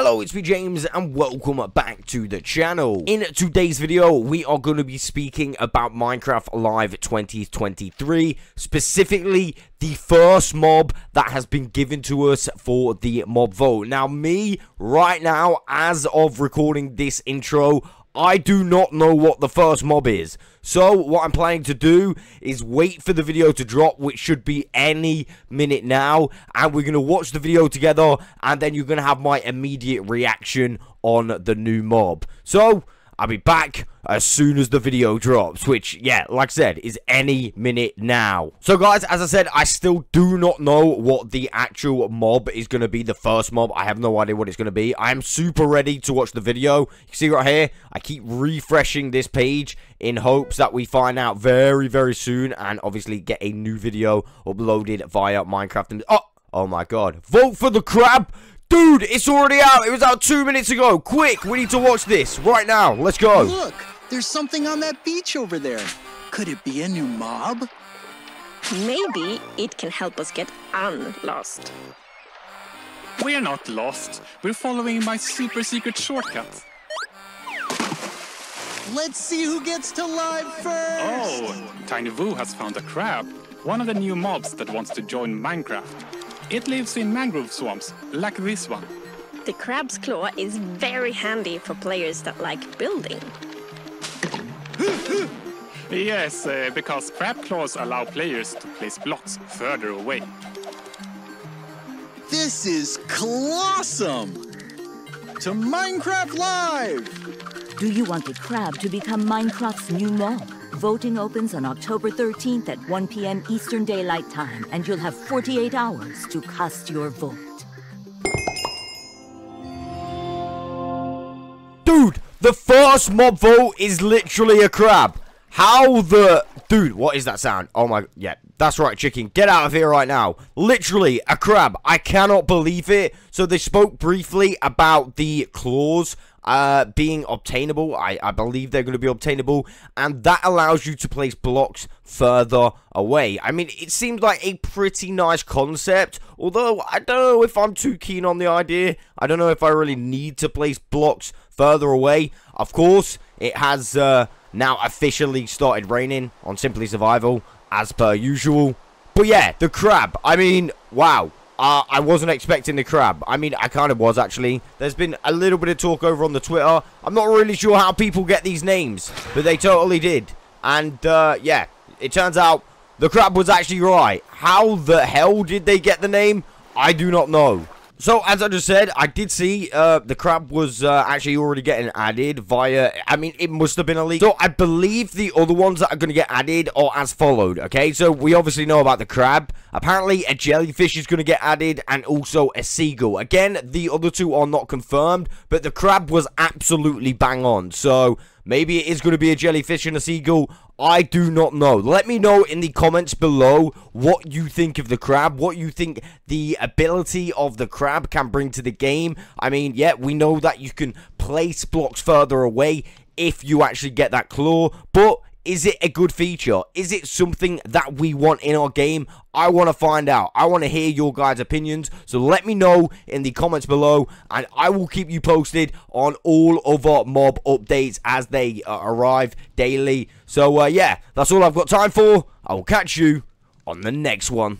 Hello, it's me James and welcome back to the channel. In today's video, we are going to be speaking about Minecraft Live 2023, specifically the first mob that has been given to us for the mob vote. Now, me, right now, as of recording this intro, I do not know what the first mob is. So, what I'm planning to do is wait for the video to drop, which should be any minute now. And we're going to watch the video together, and then you're going to have my immediate reaction on the new mob. So, I'll be back as soon as the video drops, which, yeah, like I said, is any minute now. So, guys, as I said, I still do not know what the actual mob is going to be, the first mob. I have no idea what it's going to be. I am super ready to watch the video. You see right here, I keep refreshing this page in hopes that we find out very, very soon and obviously get a new video uploaded via Minecraft. And oh, oh my god. Vote for the crab! Dude, it's already out. It was out two minutes ago. Quick, we need to watch this right now. Let's go. Look, there's something on that beach over there. Could it be a new mob? Maybe it can help us get unlost. We're not lost. We're following my super secret shortcut. Let's see who gets to live first. Oh, Tiny Vu has found a crab. One of the new mobs that wants to join Minecraft. It lives in mangrove swamps, like this one. The crab's claw is very handy for players that like building. Yes, uh, because crab claws allow players to place blocks further away. This is colossum. To Minecraft Live. Do you want the crab to become Minecraft's new mob? Voting opens on October 13th at 1 p.m. Eastern Daylight Time, and you'll have 48 hours to cast your vote. Dude, the first mob vote is literally a crab. How the... Dude, what is that sound? Oh my... Yeah, that's right, chicken. Get out of here right now. Literally, a crab. I cannot believe it. So they spoke briefly about the claws uh, being obtainable. I, I believe they're going to be obtainable. And that allows you to place blocks further away. I mean, it seems like a pretty nice concept. Although, I don't know if I'm too keen on the idea. I don't know if I really need to place blocks further away. Of course, it has... Uh, now officially started raining on Simply Survival, as per usual. But yeah, the crab. I mean, wow. Uh, I wasn't expecting the crab. I mean, I kind of was, actually. There's been a little bit of talk over on the Twitter. I'm not really sure how people get these names, but they totally did. And, uh, yeah, it turns out the crab was actually right. How the hell did they get the name? I do not know. So, as I just said, I did see uh, the crab was uh, actually already getting added via, I mean, it must have been a leak. So, I believe the other ones that are going to get added are as followed, okay? So, we obviously know about the crab. Apparently, a jellyfish is going to get added and also a seagull. Again, the other two are not confirmed, but the crab was absolutely bang on. So, maybe it is going to be a jellyfish and a seagull. I do not know. Let me know in the comments below what you think of the crab, what you think the ability of the crab can bring to the game. I mean, yeah, we know that you can place blocks further away if you actually get that claw, but is it a good feature? Is it something that we want in our game? I want to find out. I want to hear your guys' opinions. So let me know in the comments below. And I will keep you posted on all other mob updates as they uh, arrive daily. So uh, yeah, that's all I've got time for. I will catch you on the next one.